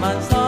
mansa